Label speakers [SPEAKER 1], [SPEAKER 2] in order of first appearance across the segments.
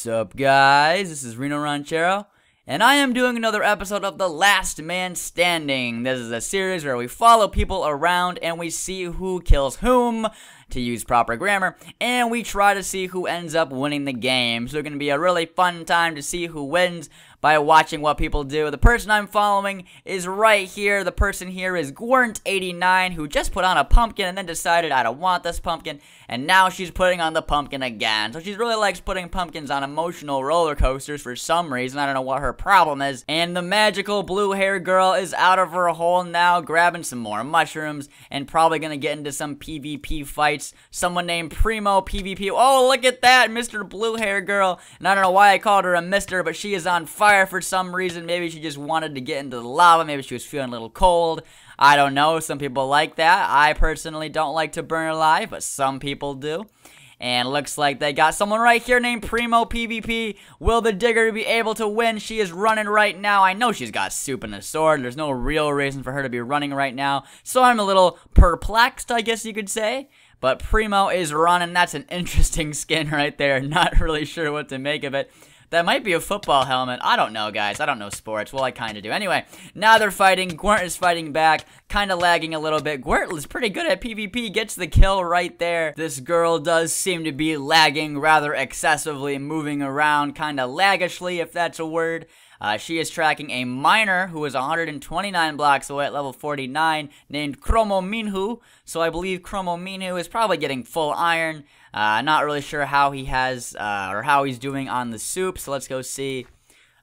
[SPEAKER 1] What's up, guys? This is Rino Ranchero, and I am doing another episode of The Last Man Standing. This is a series where we follow people around and we see who kills whom, to use proper grammar, and we try to see who ends up winning the game. So it's going to be a really fun time to see who wins by watching what people do. The person I'm following is right here. The person here is Gwent89, who just put on a pumpkin and then decided I don't want this pumpkin, and now she's putting on the pumpkin again. So she really likes putting pumpkins on emotional roller coasters for some reason. I don't know what her problem is. And the magical blue hair girl is out of her hole now, grabbing some more mushrooms, and probably gonna get into some PvP fights. Someone named Primo PvP. Oh, look at that, Mr. Blue Hair Girl. And I don't know why I called her a Mister, but she is on fire fire for some reason. Maybe she just wanted to get into the lava. Maybe she was feeling a little cold. I don't know. Some people like that. I personally don't like to burn alive, but some people do. And looks like they got someone right here named Primo PvP. Will the Digger be able to win? She is running right now. I know she's got soup and a sword. There's no real reason for her to be running right now. So I'm a little perplexed, I guess you could say. But Primo is running. That's an interesting skin right there. Not really sure what to make of it. That might be a football helmet. I don't know, guys. I don't know sports. Well, I kind of do. Anyway, now they're fighting. Gwent is fighting back. Kind of lagging a little bit. Gwent is pretty good at PvP. Gets the kill right there. This girl does seem to be lagging rather excessively, moving around kind of laggishly, if that's a word. Uh, she is tracking a miner who is 129 blocks away at level 49 named Chromo Minhu. So I believe Chromo Minhu is probably getting full iron. Uh, not really sure how he has uh, or how he's doing on the soup. So let's go see.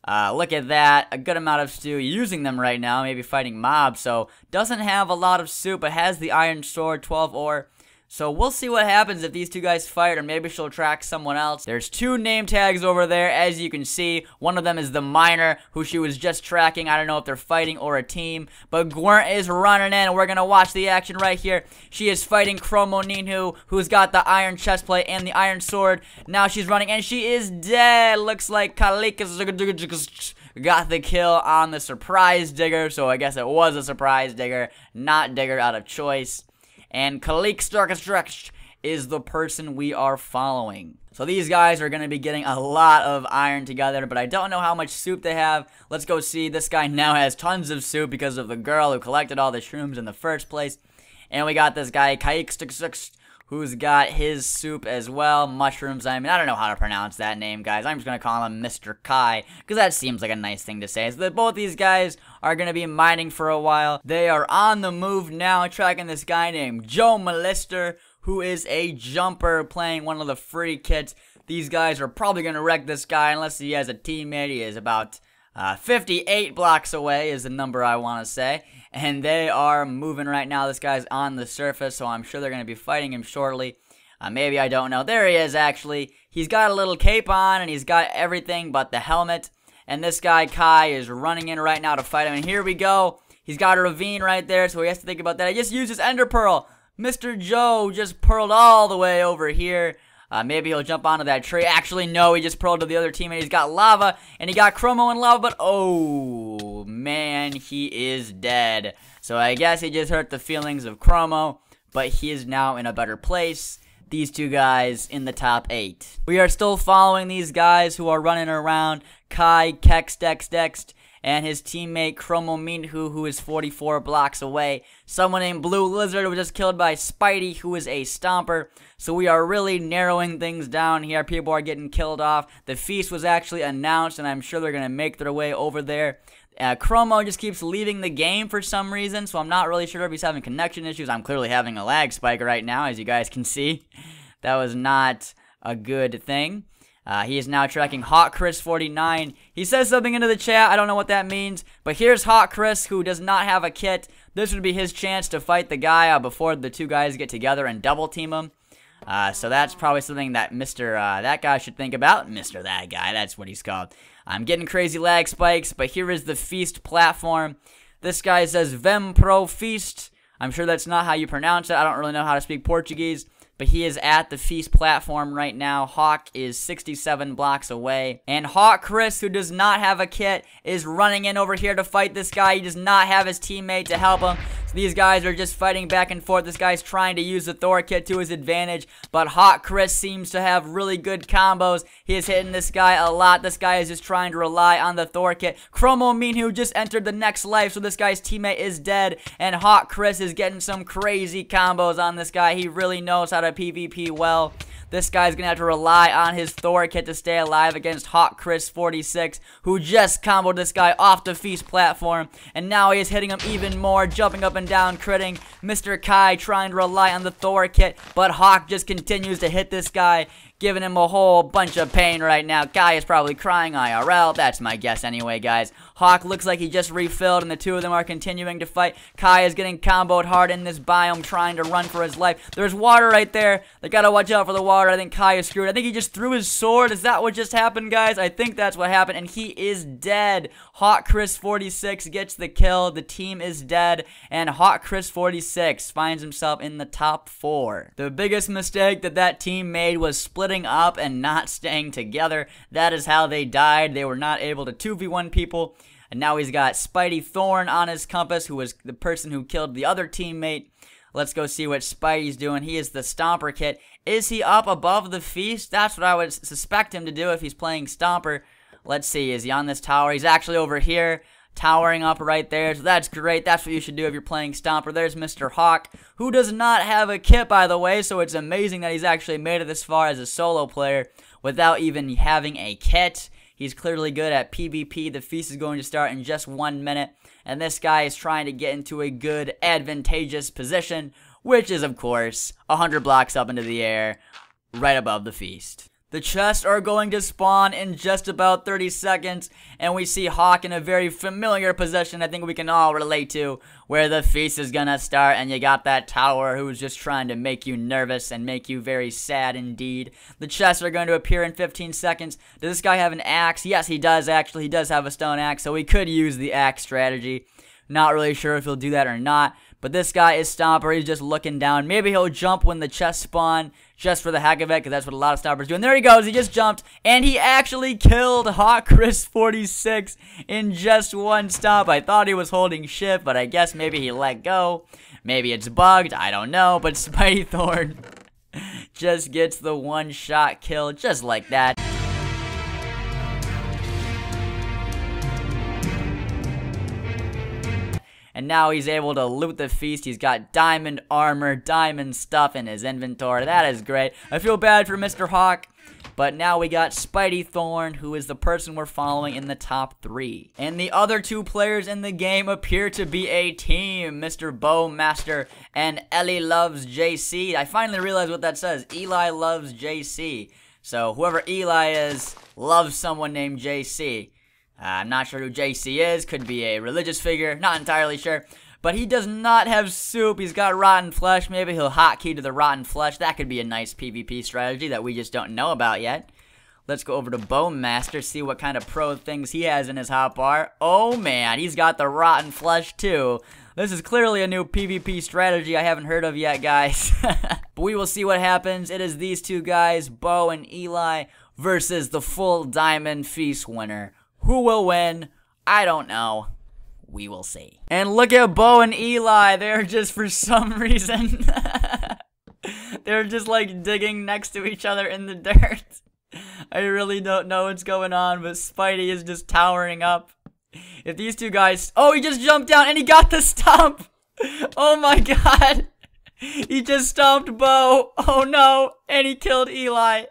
[SPEAKER 1] Uh, look at that, a good amount of stew, using them right now, maybe fighting mobs, so doesn't have a lot of soup, but has the iron sword, 12 ore, so we'll see what happens if these two guys fight, or maybe she'll track someone else. There's two name tags over there, as you can see. One of them is the miner, who she was just tracking. I don't know if they're fighting or a team, but Gwent is running in, and we're to watch the action right here. She is fighting Chromo Minhu, who's got the iron chestplate and the iron sword. Now she's running, and she is dead. Looks like Kalikas got the kill on the surprise digger, so I guess it was a surprise digger, not digger out of choice and Starkastrex is the person we are following. So these guys are going to be getting a lot of iron together, but I don't know how much soup they have. Let's go see. This guy now has tons of soup because of the girl who collected all the shrooms in the first place. And we got this guy, Kaik who's got his soup as well. Mushrooms, I mean, I don't know how to pronounce that name, guys. I'm just going to call him Mr. Kai, because that seems like a nice thing to say. So that both these guys are going to be mining for a while. They are on the move now, tracking this guy named Joe Melister, who is a jumper playing one of the free kits. These guys are probably going to wreck this guy unless he has a teammate. He is about uh, 58 blocks away is the number I want to say and they are moving right now. This guy's on the surface, so I'm sure they're going to be fighting him shortly. Uh, maybe I don't know. There he is, actually. He's got a little cape on, and he's got everything but the helmet. And this guy, Kai, is running in right now to fight him. And here we go. He's got a ravine right there, so he has to think about that. I just used his ender pearl. Mr. Joe just pearled all the way over here. Uh, maybe he'll jump onto that tree. Actually, no, he just pearled to the other team, and He's got lava, and he got Chromo and lava, but oh, man, he is dead. So I guess he just hurt the feelings of Chromo, but he is now in a better place. These two guys in the top eight. We are still following these guys who are running around. Kai, Kex, Dex, Dext, and his teammate Chromo Minhu, who is 44 blocks away. Someone named Blue Lizard was just killed by Spidey, who is a stomper. So we are really narrowing things down here. People are getting killed off. The feast was actually announced, and I'm sure they're going to make their way over there. Uh, Chromo just keeps leaving the game for some reason, so I'm not really sure if he's having connection issues. I'm clearly having a lag spike right now, as you guys can see. That was not a good thing. Uh, he is now tracking Hot Chris 49. He says something into the chat. I don't know what that means. But here's Hot Chris, who does not have a kit. This would be his chance to fight the guy uh, before the two guys get together and double team him. Uh, so that's probably something that Mr. Uh, that guy should think about. Mr. That guy, that's what he's called. I'm getting crazy lag spikes, but here is the Feast platform. This guy says Vem Pro Feast. I'm sure that's not how you pronounce it. I don't really know how to speak Portuguese but he is at the Feast platform right now. Hawk is 67 blocks away. And Hawk Chris, who does not have a kit, is running in over here to fight this guy. He does not have his teammate to help him. So these guys are just fighting back and forth. This guy's trying to use the Thor kit to his advantage, but Hot Chris seems to have really good combos. He is hitting this guy a lot. This guy is just trying to rely on the Thor kit. Chromo who just entered the next life, so this guy's teammate is dead, and Hot Chris is getting some crazy combos on this guy. He really knows how to PvP well. This guy's going to have to rely on his Thor kit to stay alive against Hawk Chris 46, who just comboed this guy off the Feast platform. And now he is hitting him even more, jumping up and down, critting. Mr. Kai trying to rely on the Thor kit, but Hawk just continues to hit this guy giving him a whole bunch of pain right now. Kai is probably crying IRL. That's my guess anyway, guys. Hawk looks like he just refilled, and the two of them are continuing to fight. Kai is getting comboed hard in this biome, trying to run for his life. There's water right there. They gotta watch out for the water. I think Kai is screwed. I think he just threw his sword. Is that what just happened, guys? I think that's what happened, and he is dead. Hawk Chris 46 gets the kill. The team is dead, and Hawk Chris 46 finds himself in the top four. The biggest mistake that that team made was split splitting up and not staying together. That is how they died. They were not able to 2v1 people. And now he's got Spidey Thorn on his compass, who was the person who killed the other teammate. Let's go see what Spidey's doing. He is the Stomper kit. Is he up above the feast? That's what I would suspect him to do if he's playing Stomper. Let's see. Is he on this tower? He's actually over here towering up right there. So that's great. That's what you should do if you're playing Stomper. There's Mr. Hawk, who does not have a kit, by the way. So it's amazing that he's actually made it this far as a solo player without even having a kit. He's clearly good at PvP. The feast is going to start in just one minute. And this guy is trying to get into a good, advantageous position, which is, of course, 100 blocks up into the air, right above the feast. The chests are going to spawn in just about 30 seconds, and we see Hawk in a very familiar position I think we can all relate to, where the feast is gonna start, and you got that tower who's just trying to make you nervous and make you very sad indeed. The chests are going to appear in 15 seconds. Does this guy have an axe? Yes, he does actually. He does have a stone axe, so we could use the axe strategy. Not really sure if he'll do that or not. But this guy is Stomper. He's just looking down. Maybe he'll jump when the chests spawn just for the heck of it because that's what a lot of Stompers do. And there he goes. He just jumped and he actually killed Hawk Chris 46 in just one stomp. I thought he was holding shift, but I guess maybe he let go. Maybe it's bugged. I don't know. But Spidey Thorn just gets the one shot kill just like that. Now he's able to loot the feast. He's got diamond armor, diamond stuff in his inventory. That is great. I feel bad for Mr. Hawk. But now we got Spidey Thorn, who is the person we're following in the top three. And the other two players in the game appear to be a team, Mr. Bowmaster and Ellie Loves JC. I finally realized what that says. Eli loves JC. So whoever Eli is loves someone named JC. Uh, I'm not sure who JC is. Could be a religious figure. Not entirely sure. But he does not have soup. He's got rotten flesh. Maybe he'll hotkey to the rotten flesh. That could be a nice PvP strategy that we just don't know about yet. Let's go over to Bowmaster, see what kind of pro things he has in his hotbar. Oh man, he's got the rotten flesh too. This is clearly a new PvP strategy I haven't heard of yet, guys. but we will see what happens. It is these two guys, Bo and Eli, versus the full Diamond Feast winner. Who will win? I don't know. We will see. And look at Bo and Eli. They're just, for some reason, they're just like digging next to each other in the dirt. I really don't know what's going on, but Spidey is just towering up. If these two guys... Oh, he just jumped down and he got the stump! Oh my god! He just stomped Bo! Oh no! And he killed Eli!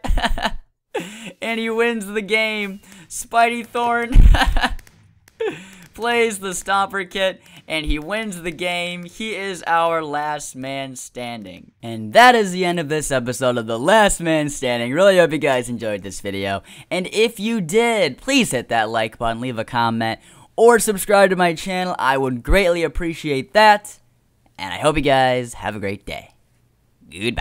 [SPEAKER 1] and he wins the game. Spidey Thorn plays the Stomper kit and he wins the game. He is our last man standing. And that is the end of this episode of The Last Man Standing. Really hope you guys enjoyed this video. And if you did, please hit that like button, leave a comment, or subscribe to my channel. I would greatly appreciate that. And I hope you guys have a great day. Goodbye.